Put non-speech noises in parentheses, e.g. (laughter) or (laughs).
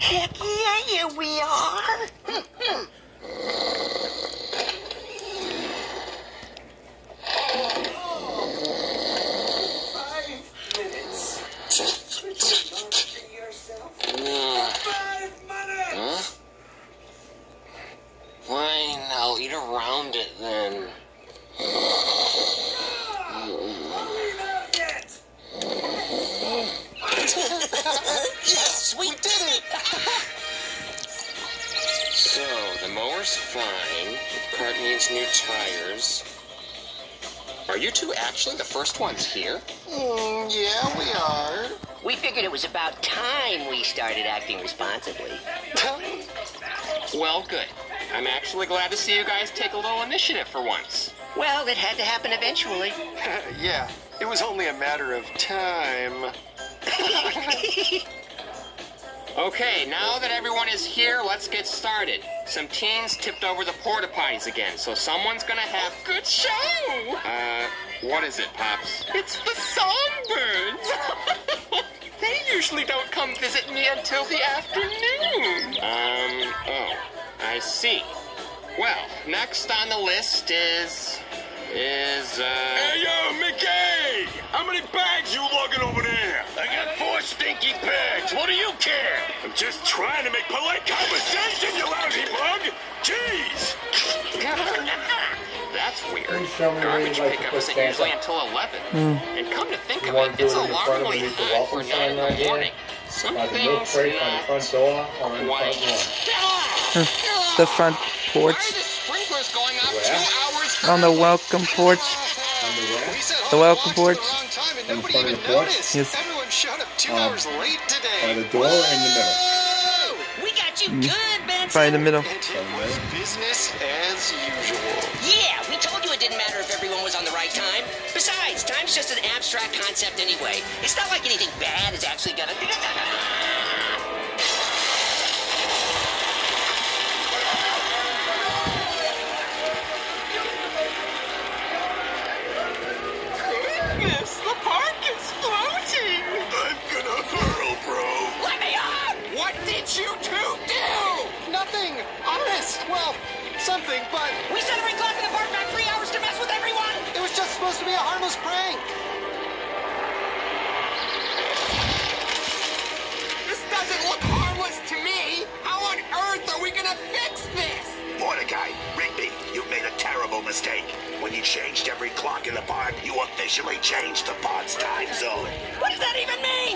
Yeah, yeah, we are. So, the mower's fine. The cart needs new tires. Are you two actually the first ones here? Mm, yeah, we are. We figured it was about time we started acting responsibly. (laughs) Well, good. I'm actually glad to see you guys take a little initiative for once. Well, it had to happen eventually. (laughs) yeah, it was only a matter of time. (laughs) Okay, now that everyone is here, let's get started. Some teens tipped over the porta potties again, so someone's gonna have good show. Uh, what is it, Pops? It's the songbirds. (laughs) they usually don't come visit me until the afternoon. Um, oh, I see. Well, next on the list is is uh. Hey, yo, Mickey! How many bags you lugging over there? I got four stinky bags. What do you care? I'm just trying to make polite conversation, you lousy bug. Jeez! (laughs) That's weird. Please show me where Garbage you'd like to pickup put isn't usually until 11. Hmm. And come to think You of it, do it's it in front of alarmingly the hot for welcome 9 sign in the right here? morning. Some By the milk things crate by the front door or in quite. front lawn. Hmm. The front Why porch. are the sprinklers going off two hours On the welcome porch. We The welcome blocks porch. at the wrong time and nobody even noticed. Yes. Everyone showed up two Um, hours late today. By the door or in the middle? Whoa! We got you good, Benson. Right in the middle. And it was business as usual. Yeah, we told you it didn't matter if everyone was on the right time. Besides, time's just an abstract concept anyway. It's not like anything bad is actually gonna. (laughs) Goodness, did you two do? Nothing! Honest! Well, something, but We set every clock in the park back three hours to mess with everyone. it was just supposed to be a harmless prank. This doesn't look harmless to me. How on earth are we gonna fix this? Mordecai, Rigby, you've made a terrible mistake. When you changed every clock in the park, you officially changed the park's time zone. What does that even mean?